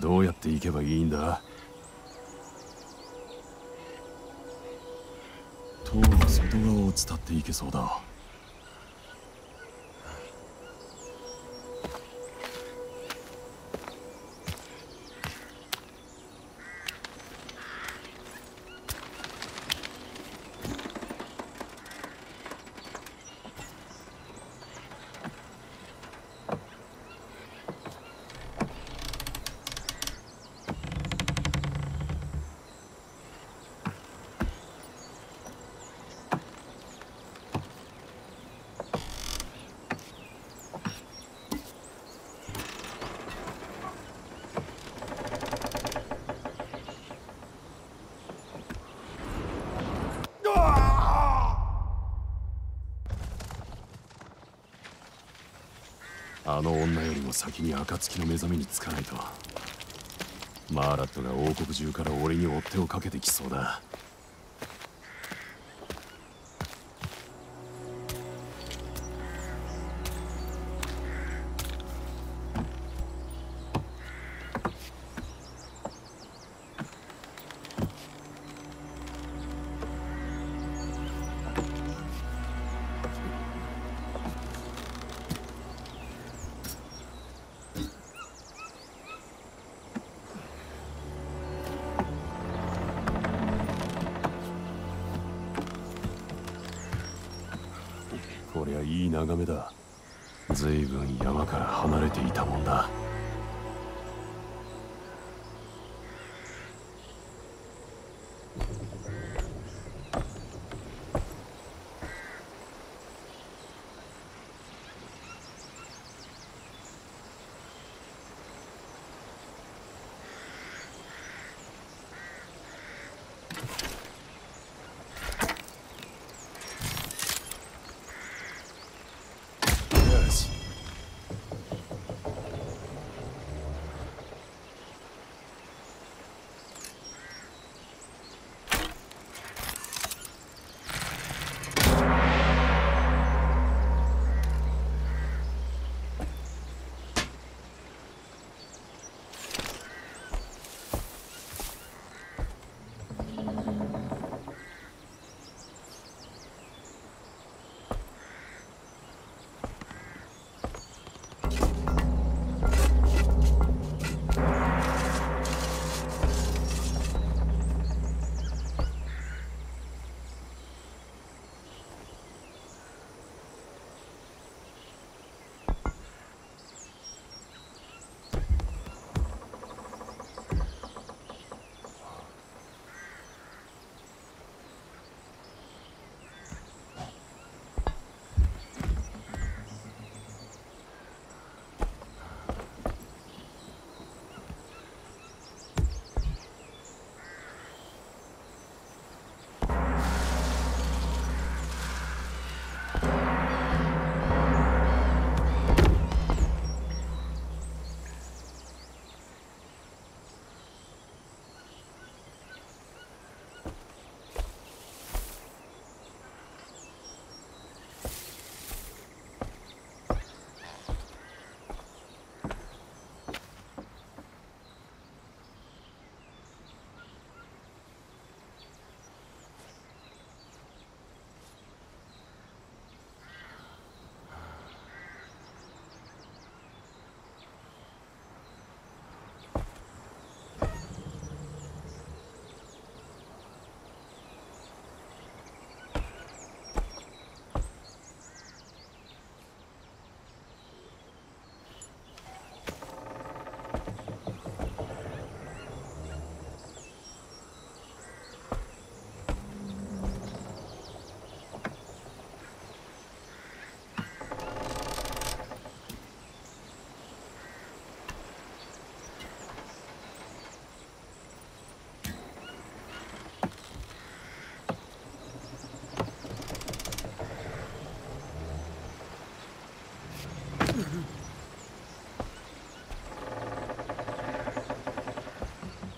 どうやって行けばいいんだ？塔の外側を伝っていけそうだ。あの女よりも先に暁の目覚めにつかないと。マーラットが王国中から俺に追っ手をかけてきそうだ。眺めだ。随分山から離れていたもんだ。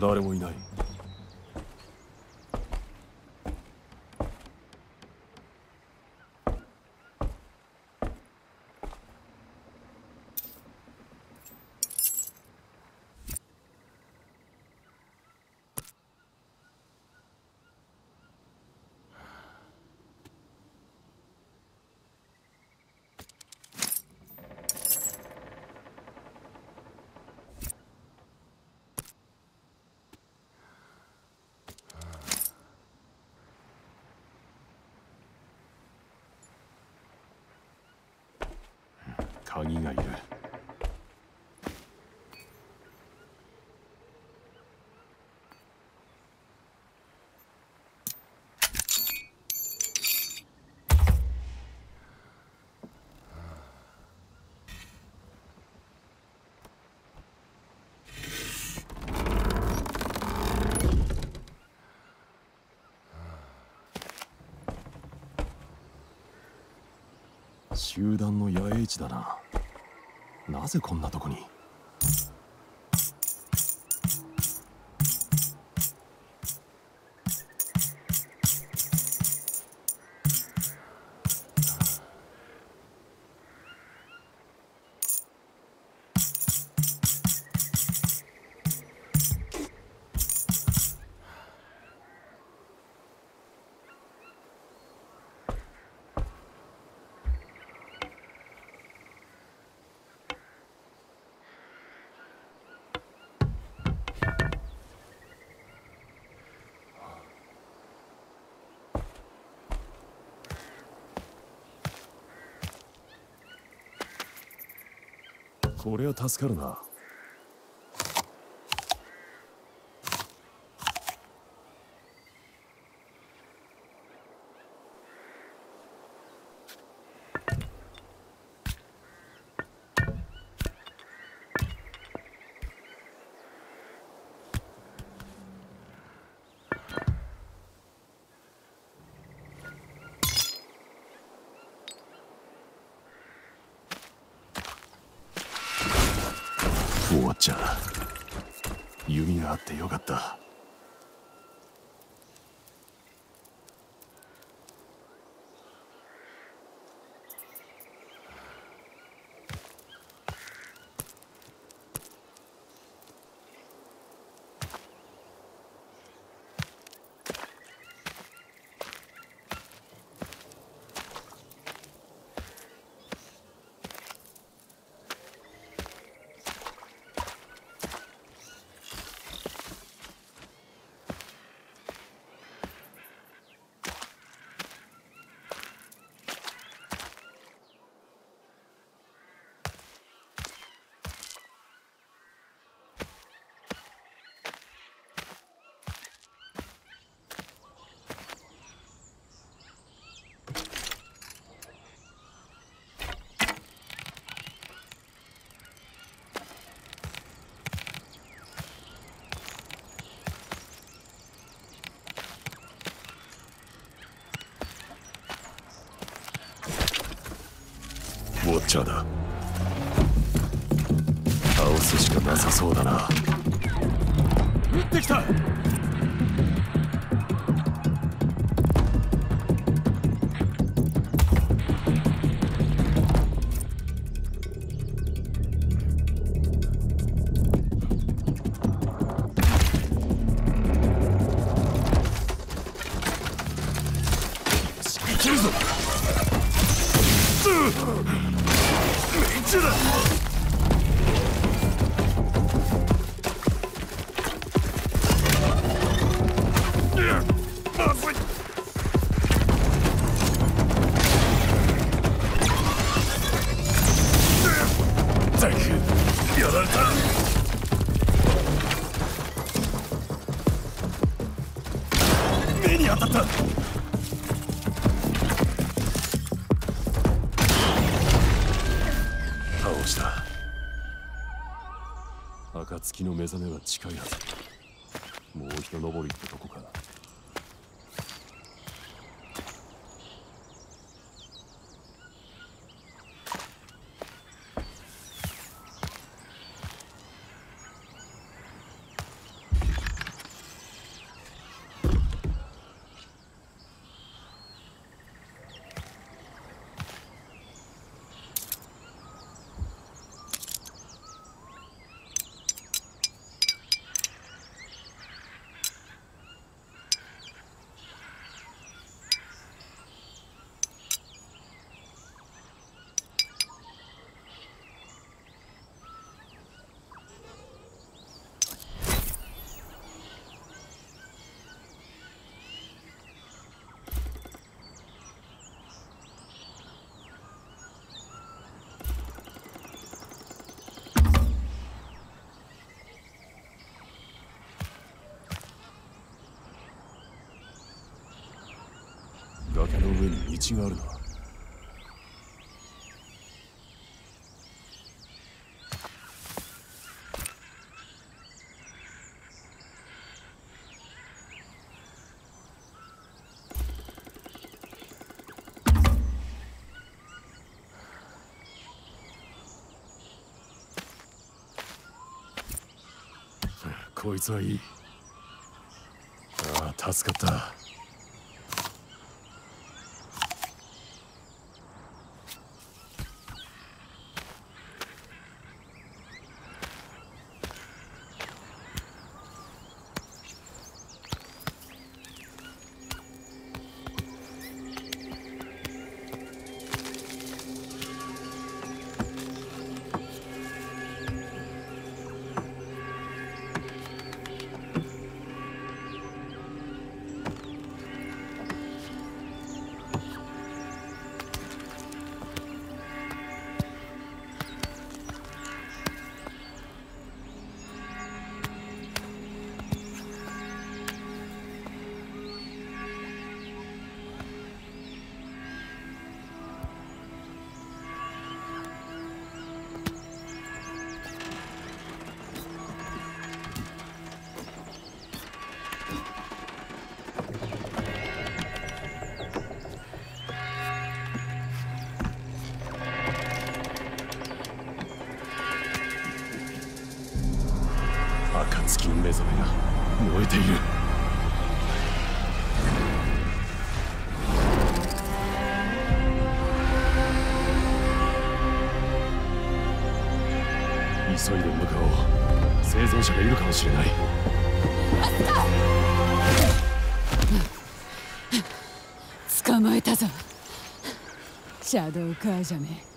誰もいない。鍵がいる。集団の野営地だな。なぜこんなとこに？これは助かるな。じゃあ弓があってよかった。ッチャーだ。倒すしかなさそうだな。撃ってきた。覚めは近いはず。もう一登りってとこかしがあるな。こいつはいい。ああ助かった。燃えている。急いで向かおう。生存者がいるかもしれない。捕まえたぞ。シャドウカージャメ